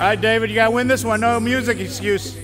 All right, David, you got to win this one. No music excuse.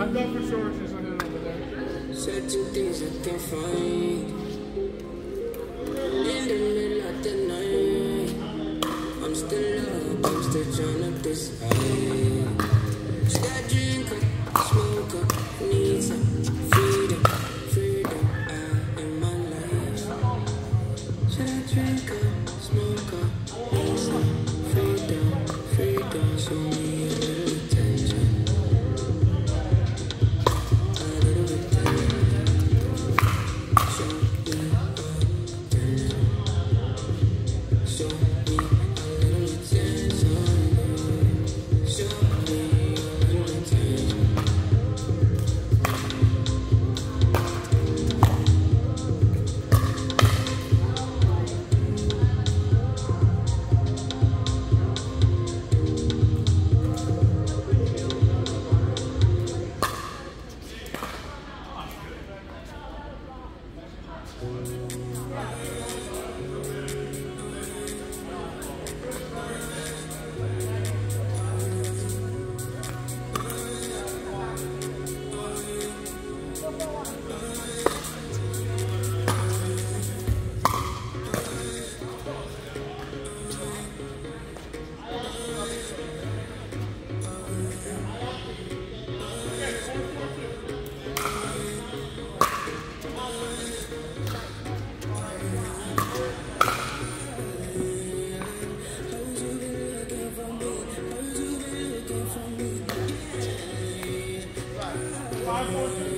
I know for sure it's just over there. Said two things I can't find. In the middle of the night, I'm still up, I'm still trying to decide. Should I drink up, smoke up, need some freedom, freedom out in my life? Should I drink up, smoke up, need some freedom, freedom, so Marcos.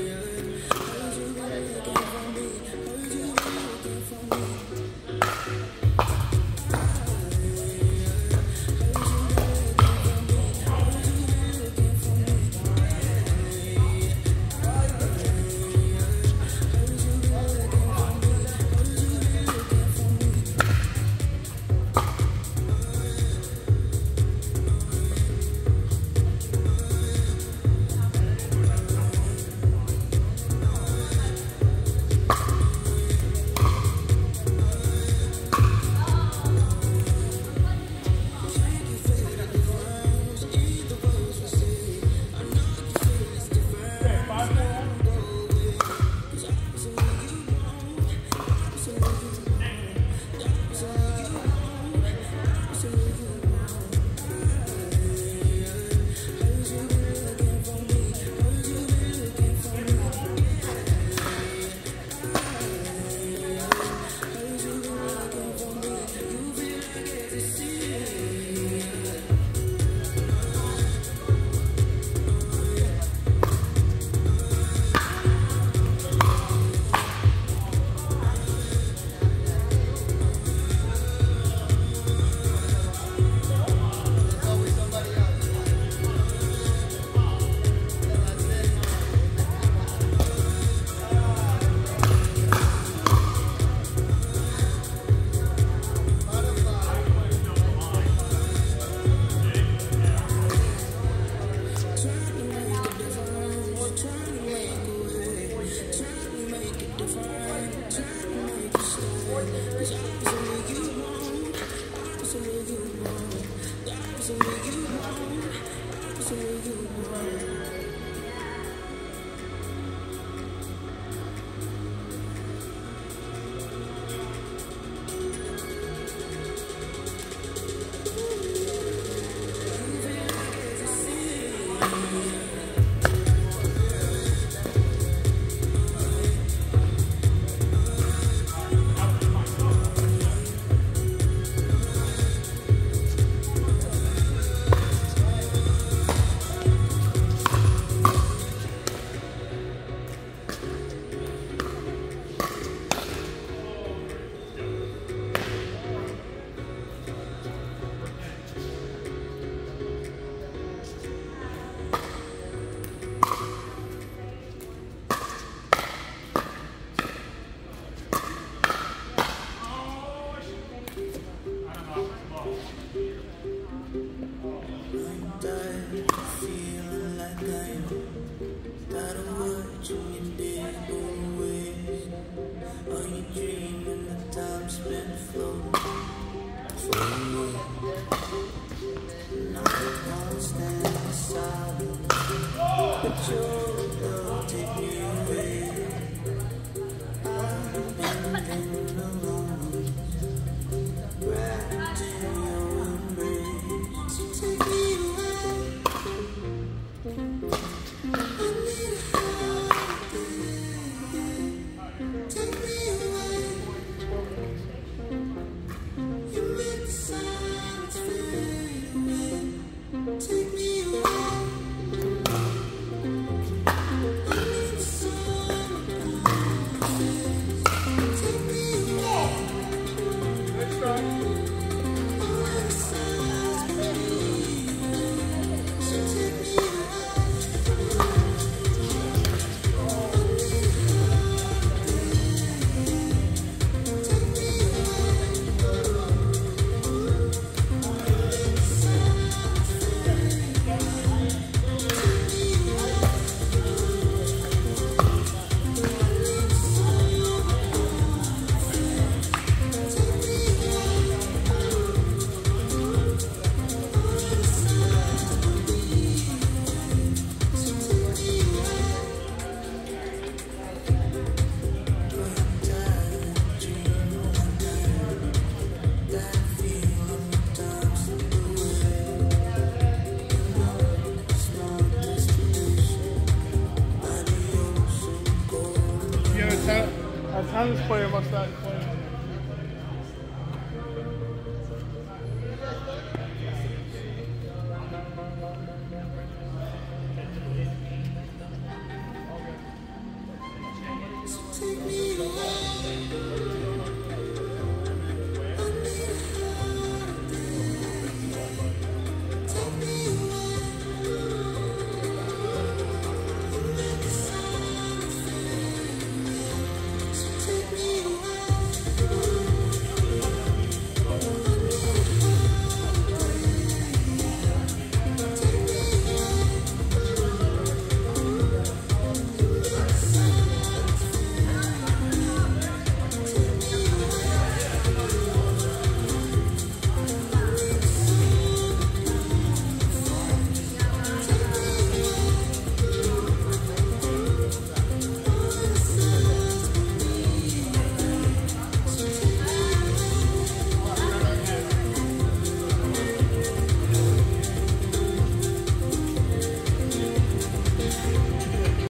Tennis just must not play.